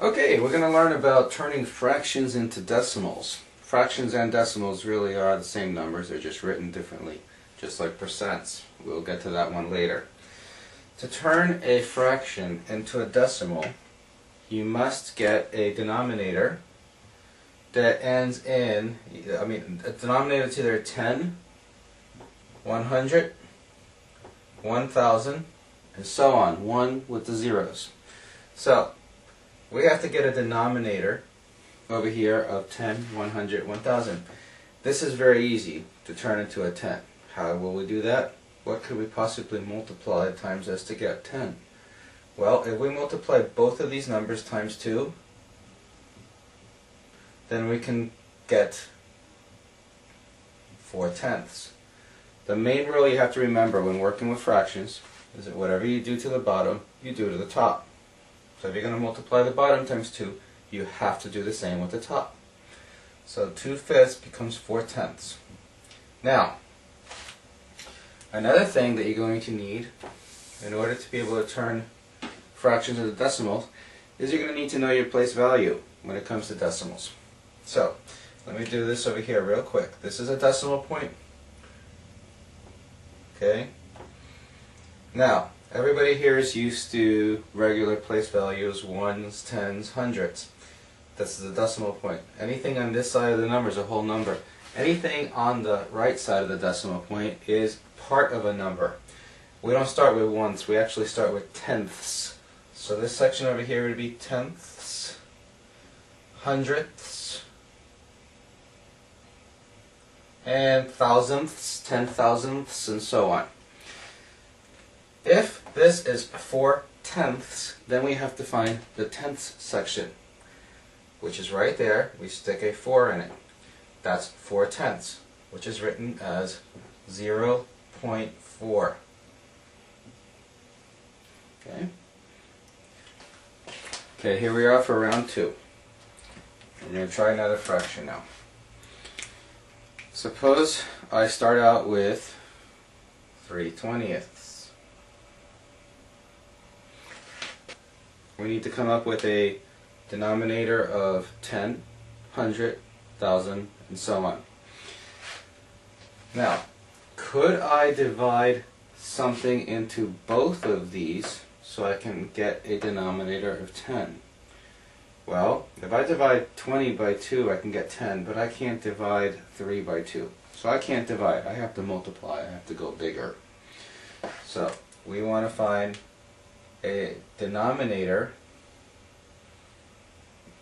Okay, we're going to learn about turning fractions into decimals. Fractions and decimals really are the same numbers, they're just written differently, just like percents. We'll get to that one later. To turn a fraction into a decimal, you must get a denominator that ends in, I mean, a denominator that's either 10, 100, 1000, and so on, 1 with the zeros. So, we have to get a denominator over here of 10, 100, 1000. This is very easy to turn into a 10. How will we do that? What could we possibly multiply times this to get 10? Well, if we multiply both of these numbers times 2, then we can get 4 tenths. The main rule you have to remember when working with fractions is that whatever you do to the bottom, you do to the top. So if you're going to multiply the bottom times 2, you have to do the same with the top. So 2 fifths becomes 4 tenths. Now, another thing that you're going to need in order to be able to turn fractions into decimals is you're going to need to know your place value when it comes to decimals. So, let me do this over here real quick. This is a decimal point. Okay? Now, Everybody here is used to regular place values, ones, tens, hundreds. This is a decimal point. Anything on this side of the number is a whole number. Anything on the right side of the decimal point is part of a number. We don't start with ones, we actually start with tenths. So this section over here would be tenths, hundredths, and thousandths, ten thousandths, and so on. If this is 4 tenths, then we have to find the tenths section, which is right there. We stick a 4 in it. That's 4 tenths, which is written as 0 0.4. Okay. Okay, here we are for round 2. We're going to try another fraction now. Suppose I start out with 3 twentieths. We need to come up with a denominator of 10, 100, 1,000, and so on. Now, could I divide something into both of these so I can get a denominator of 10? Well, if I divide 20 by 2, I can get 10, but I can't divide 3 by 2. So I can't divide. I have to multiply. I have to go bigger. So we want to find a denominator,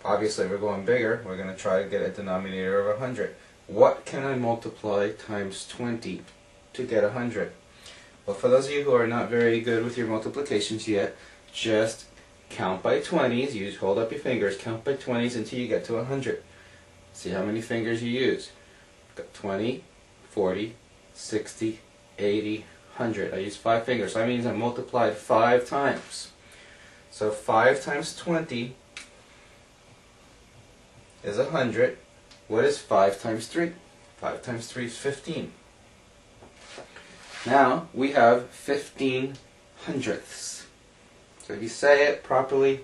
obviously we're going bigger, we're going to try to get a denominator of 100. What can I multiply times 20 to get 100? Well, for those of you who are not very good with your multiplications yet, just count by 20s, you hold up your fingers, count by 20s until you get to 100. See how many fingers you use. Got 20, 40, 60, 80, 100. I use five fingers. That means I multiplied five times. So 5 times 20 is 100. What is 5 times 3? 5 times 3 is 15. Now we have 15 hundredths. So if you say it properly,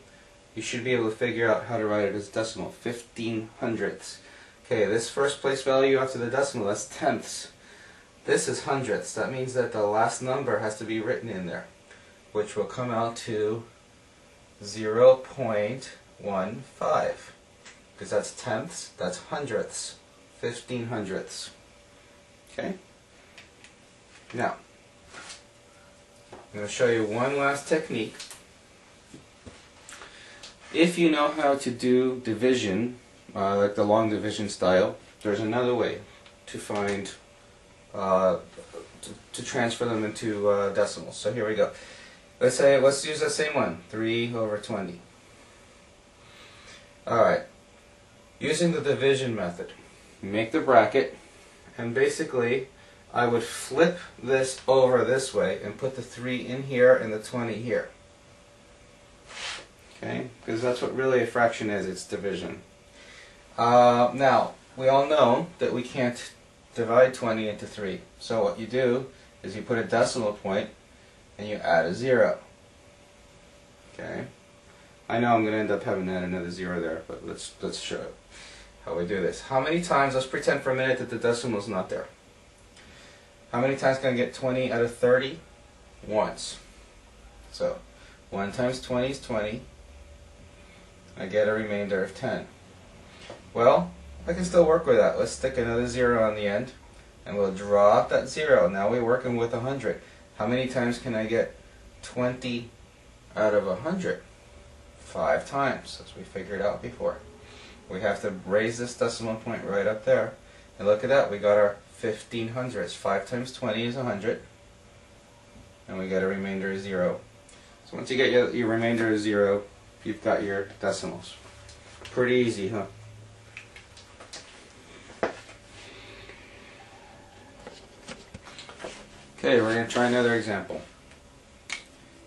you should be able to figure out how to write it as decimal. 15 hundredths. Okay, this first place value after the decimal, that's tenths. This is hundredths. That means that the last number has to be written in there, which will come out to 0.15. Because that's tenths, that's hundredths, 15 hundredths. Okay? Now, I'm going to show you one last technique. If you know how to do division, uh, like the long division style, there's another way to find uh, to, to, transfer them into uh, decimals. So here we go. Let's say, let's use the same one, 3 over 20. Alright, using the division method, make the bracket, and basically I would flip this over this way and put the 3 in here and the 20 here. Okay, because that's what really a fraction is, it's division. Uh, now, we all know that we can't divide 20 into 3. So what you do is you put a decimal point and you add a 0. Okay? I know I'm going to end up having to add another zero there, but let's let's show how we do this. How many times, let's pretend for a minute that the decimal is not there. How many times can I get 20 out of 30? Once. So, 1 times 20 is 20. I get a remainder of 10. Well, I can still work with that. Let's stick another zero on the end, and we'll drop that zero. Now we're working with 100. How many times can I get 20 out of 100? Five times, as we figured out before. We have to raise this decimal point right up there. And look at that, we got our 15 hundredths. 5 times 20 is 100. And we get a remainder of 0. So once you get your, your remainder of 0, you've got your decimals. Pretty easy, huh? Okay, we're going to try another example.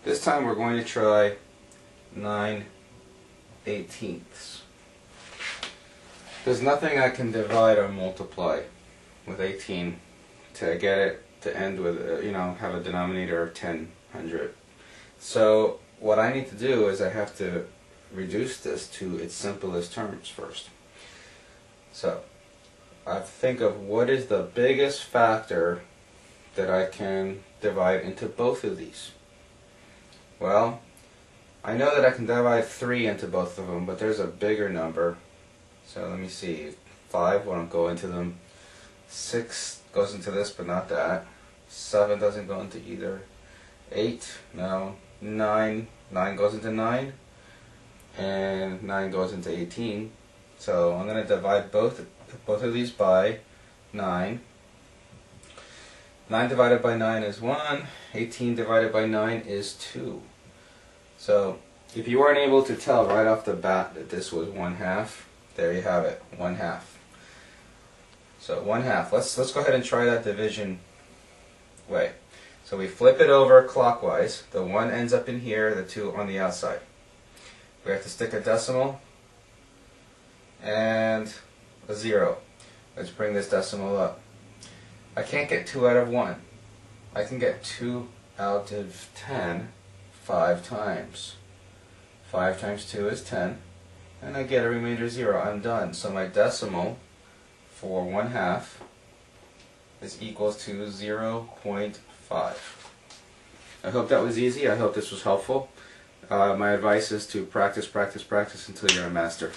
This time we're going to try 9 eighteenths. There's nothing I can divide or multiply with 18 to get it to end with, uh, you know, have a denominator of 10 hundred. So what I need to do is I have to reduce this to its simplest terms first. So I think of what is the biggest factor that I can divide into both of these. Well, I know that I can divide 3 into both of them, but there's a bigger number. So let me see. 5 won't go into them. 6 goes into this, but not that. 7 doesn't go into either. 8, no. 9, 9 goes into 9. And 9 goes into 18. So I'm going to divide both, both of these by 9. 9 divided by 9 is 1. 18 divided by 9 is 2. So if you weren't able to tell right off the bat that this was 1 half, there you have it, 1 half. So 1 half. Let's, let's go ahead and try that division way. So we flip it over clockwise. The 1 ends up in here, the 2 on the outside. We have to stick a decimal and a 0. Let's bring this decimal up. I can't get 2 out of 1. I can get 2 out of 10 5 times. 5 times 2 is 10. And I get a remainder 0. I'm done. So my decimal for 1 half is equals to 0 0.5. I hope that was easy. I hope this was helpful. Uh, my advice is to practice, practice, practice until you're a master.